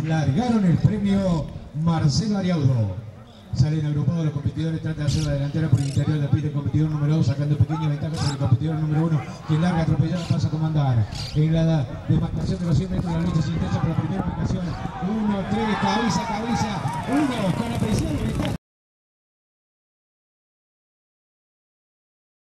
largaron el premio Marcelo Ariaudo. Salen agrupados los competidores, trata de hacer la delantera por el interior del pit el competidor número 2, sacando pequeña ventaja sobre el competidor número 1, que larga atropellado pasa a comandar. En la demarcación de los 100 metros, este la lucha se intensa por la primera ocasión. 1, 3, cabeza, cabeza,